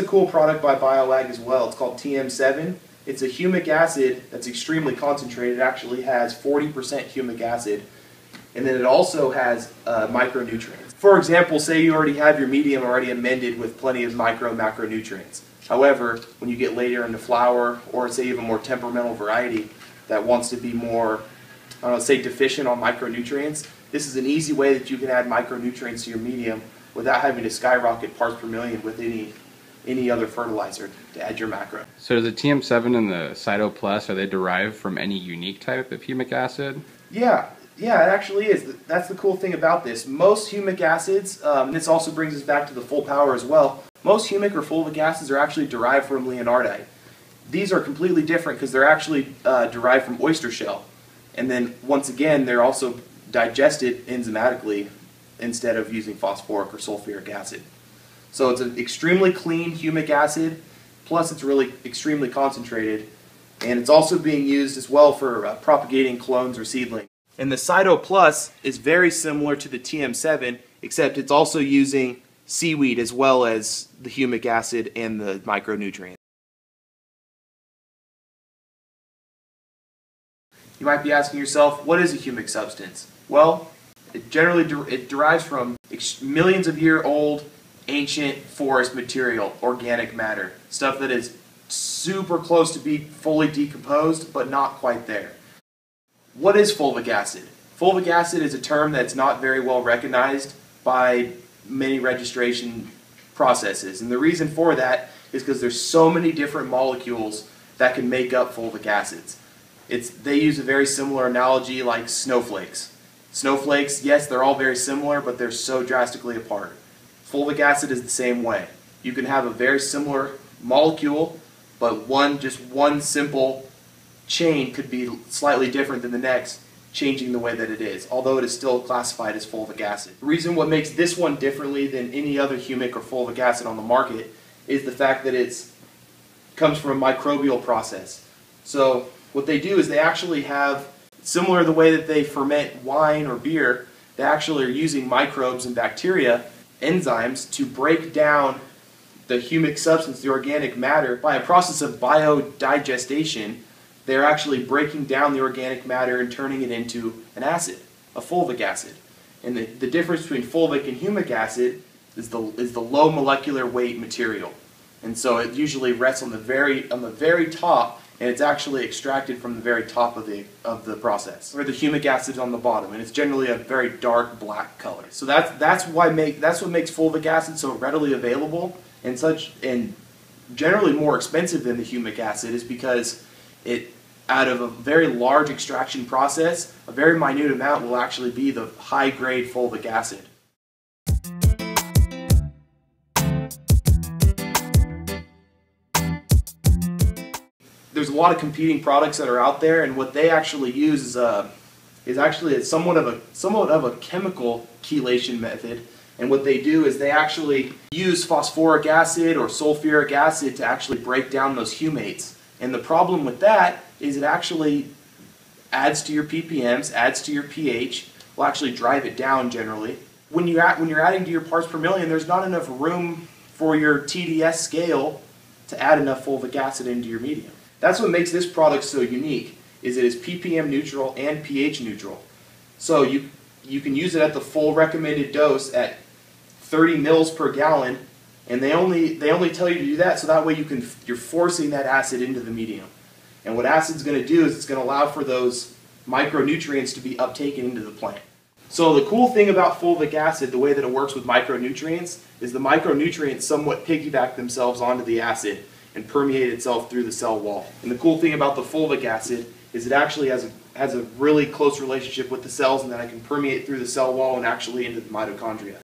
a cool product by BioAg as well. It's called TM7. It's a humic acid that's extremely concentrated. It actually has 40% humic acid. And then it also has uh, micronutrients. For example, say you already have your medium already amended with plenty of micro macronutrients. However, when you get later into flower, or say you have a more temperamental variety that wants to be more, I don't know, say deficient on micronutrients, this is an easy way that you can add micronutrients to your medium without having to skyrocket parts per million with any any other fertilizer to add your macro. So does the TM7 and the Cyto Plus, are they derived from any unique type of humic acid? Yeah, yeah, it actually is. That's the cool thing about this. Most humic acids, um, this also brings us back to the full power as well, most humic or fulvic acids are actually derived from leonardite. These are completely different because they're actually uh, derived from oyster shell. And then once again, they're also digested enzymatically instead of using phosphoric or sulfuric acid. So it's an extremely clean humic acid, plus it's really extremely concentrated, and it's also being used as well for uh, propagating clones or seedlings. And the Cyto Plus is very similar to the TM7, except it's also using seaweed as well as the humic acid and the micronutrients. You might be asking yourself, what is a humic substance? Well, it generally de it derives from millions of year old ancient forest material, organic matter, stuff that is super close to be fully decomposed but not quite there. What is fulvic acid? Fulvic acid is a term that's not very well recognized by many registration processes. And the reason for that is because there's so many different molecules that can make up fulvic acids. It's, they use a very similar analogy like snowflakes. Snowflakes, yes, they're all very similar, but they're so drastically apart. Fulvic acid is the same way. You can have a very similar molecule, but one just one simple chain could be slightly different than the next, changing the way that it is, although it is still classified as fulvic acid. The reason what makes this one differently than any other humic or fulvic acid on the market is the fact that it comes from a microbial process. So what they do is they actually have, similar to the way that they ferment wine or beer, they actually are using microbes and bacteria, enzymes, to break down the humic substance, the organic matter, by a process of biodigestation they're actually breaking down the organic matter and turning it into an acid, a fulvic acid. And the, the difference between fulvic and humic acid is the, is the low molecular weight material. And so it usually rests on the very, on the very top and it's actually extracted from the very top of the, of the process, where the humic acid is on the bottom, and it's generally a very dark black color. So that's, that's, why make, that's what makes fulvic acid so readily available and such, and generally more expensive than the humic acid is because it out of a very large extraction process, a very minute amount will actually be the high grade fulvic acid. There's a lot of competing products that are out there, and what they actually use is, uh, is actually somewhat of a somewhat of a chemical chelation method. And what they do is they actually use phosphoric acid or sulfuric acid to actually break down those humates. And the problem with that is it actually adds to your ppms, adds to your pH, will actually drive it down generally. When, you when you're adding to your parts per million, there's not enough room for your TDS scale to add enough fulvic acid into your medium. That's what makes this product so unique, is it is ppm neutral and pH neutral. So you, you can use it at the full recommended dose at 30 mils per gallon, and they only, they only tell you to do that so that way you can, you're forcing that acid into the medium. And what acid's going to do is it's going to allow for those micronutrients to be uptaken into the plant. So the cool thing about fulvic acid, the way that it works with micronutrients, is the micronutrients somewhat piggyback themselves onto the acid and permeate itself through the cell wall. And the cool thing about the fulvic acid is it actually has a, has a really close relationship with the cells and that I can permeate through the cell wall and actually into the mitochondria.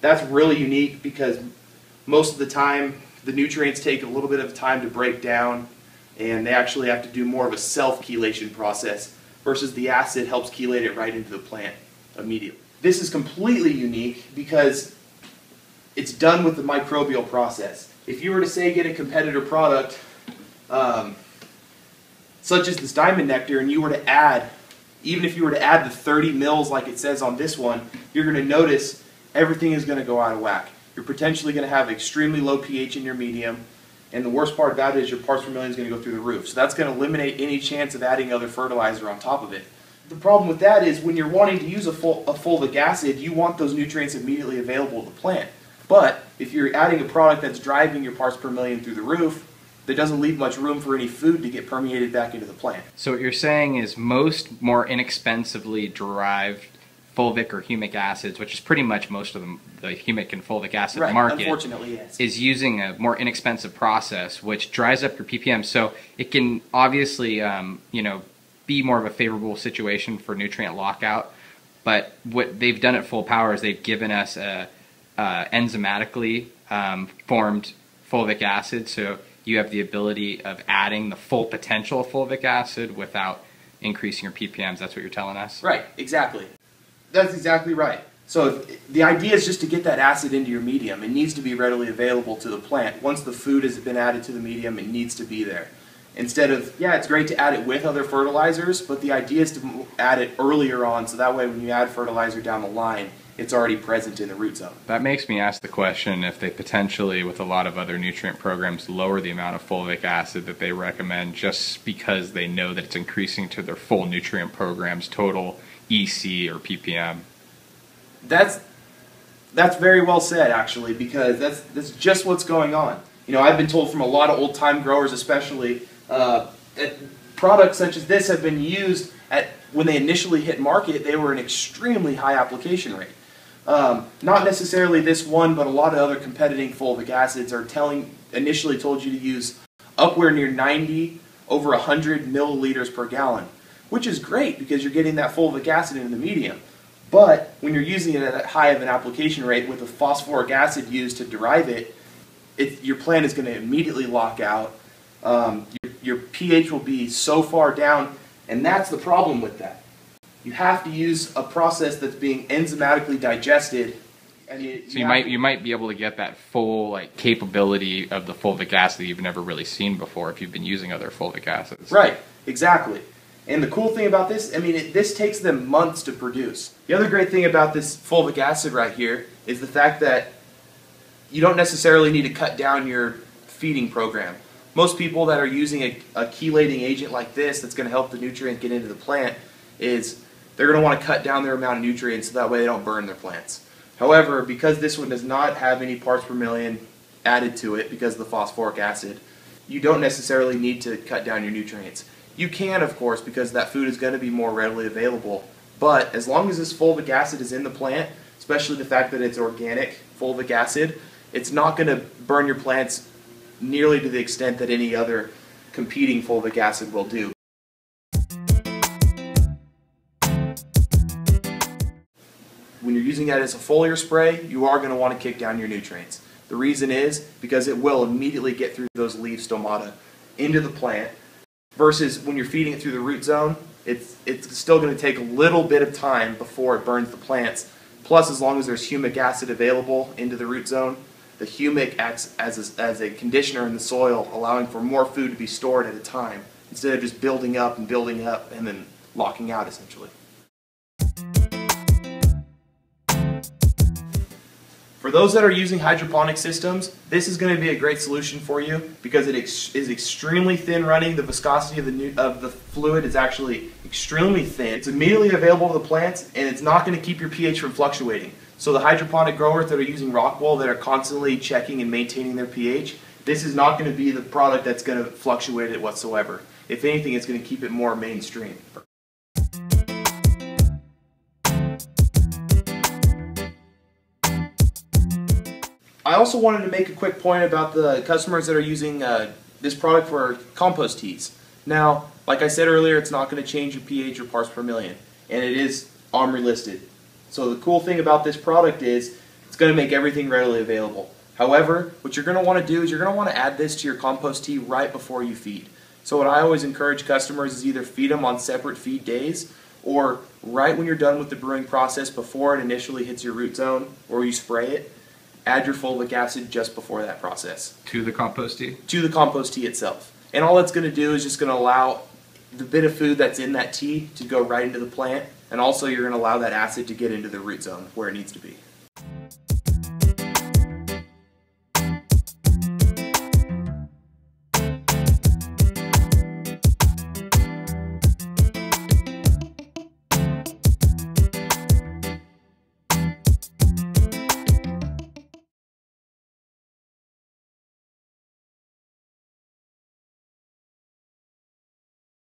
That's really unique because most of the time the nutrients take a little bit of time to break down and they actually have to do more of a self-chelation process versus the acid helps chelate it right into the plant immediately. This is completely unique because it's done with the microbial process. If you were to say get a competitor product um, such as this diamond nectar and you were to add, even if you were to add the 30 mils like it says on this one, you're going to notice everything is going to go out of whack you're potentially going to have extremely low pH in your medium, and the worst part about it is your parts per million is going to go through the roof. So that's going to eliminate any chance of adding other fertilizer on top of it. The problem with that is when you're wanting to use a, full, a fulvic acid, you want those nutrients immediately available to the plant. But if you're adding a product that's driving your parts per million through the roof, that doesn't leave much room for any food to get permeated back into the plant. So what you're saying is most more inexpensively derived fulvic or humic acids, which is pretty much most of the, the humic and fulvic acid right, market, unfortunately, yes. is using a more inexpensive process, which dries up your ppm. So it can obviously, um, you know, be more of a favorable situation for nutrient lockout. But what they've done at full power is they've given us a, a enzymatically um, formed fulvic acid. So you have the ability of adding the full potential of fulvic acid without increasing your ppms. That's what you're telling us. Right. Exactly. That's exactly right. So the idea is just to get that acid into your medium. It needs to be readily available to the plant. Once the food has been added to the medium, it needs to be there. Instead of, yeah, it's great to add it with other fertilizers, but the idea is to add it earlier on so that way when you add fertilizer down the line, it's already present in the root zone. That makes me ask the question if they potentially, with a lot of other nutrient programs, lower the amount of fulvic acid that they recommend just because they know that it's increasing to their full nutrient program's total EC or ppm. That's that's very well said, actually, because that's that's just what's going on. You know, I've been told from a lot of old time growers, especially, uh, products such as this have been used at when they initially hit market. They were an extremely high application rate. Um, not necessarily this one, but a lot of other competing fulvic acids are telling initially told you to use upward near 90 over 100 milliliters per gallon, which is great because you're getting that fulvic acid in the medium. But when you're using it at that high of an application rate with the phosphoric acid used to derive it, it your plant is going to immediately lock out. Um, your, pH will be so far down, and that's the problem with that. You have to use a process that's being enzymatically digested. And you, so you, might you might be able to get that full like capability of the fulvic acid that you've never really seen before if you've been using other fulvic acids. Right, exactly. And the cool thing about this, I mean, it, this takes them months to produce. The other great thing about this fulvic acid right here is the fact that you don't necessarily need to cut down your feeding program. Most people that are using a, a chelating agent like this that's going to help the nutrient get into the plant is they're going to want to cut down their amount of nutrients so that way they don't burn their plants. However, because this one does not have any parts per million added to it because of the phosphoric acid, you don't necessarily need to cut down your nutrients. You can, of course, because that food is going to be more readily available. But as long as this fulvic acid is in the plant, especially the fact that it's organic fulvic acid, it's not going to burn your plants nearly to the extent that any other competing fulvic acid will do. when you're using that as a foliar spray, you are going to want to kick down your nutrients. The reason is because it will immediately get through those leaf stomata into the plant versus when you're feeding it through the root zone, it's, it's still going to take a little bit of time before it burns the plants. Plus, as long as there's humic acid available into the root zone, the humic acts as a, as a conditioner in the soil, allowing for more food to be stored at a time instead of just building up and building up and then locking out essentially. For those that are using hydroponic systems, this is going to be a great solution for you because it ex is extremely thin running. The viscosity of the, of the fluid is actually extremely thin. It's immediately available to the plants and it's not going to keep your pH from fluctuating. So the hydroponic growers that are using rock that are constantly checking and maintaining their pH, this is not going to be the product that's going to fluctuate it whatsoever. If anything, it's going to keep it more mainstream. I also wanted to make a quick point about the customers that are using uh, this product for compost teas. Now, like I said earlier, it's not going to change your pH or parts per million, and it is OMRI listed. So the cool thing about this product is it's going to make everything readily available. However, what you're going to want to do is you're going to want to add this to your compost tea right before you feed. So what I always encourage customers is either feed them on separate feed days or right when you're done with the brewing process before it initially hits your root zone or you spray it, add your fulvic acid just before that process. To the compost tea? To the compost tea itself. And all that's going to do is just going to allow the bit of food that's in that tea to go right into the plant, and also you're going to allow that acid to get into the root zone where it needs to be.